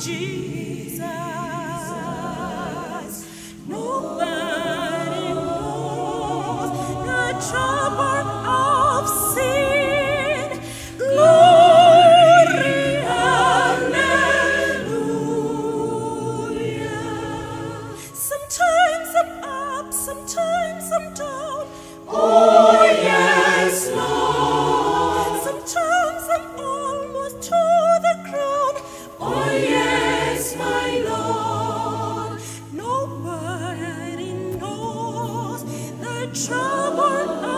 Jesus. Trouble.